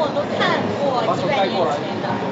我都看过几百年前的。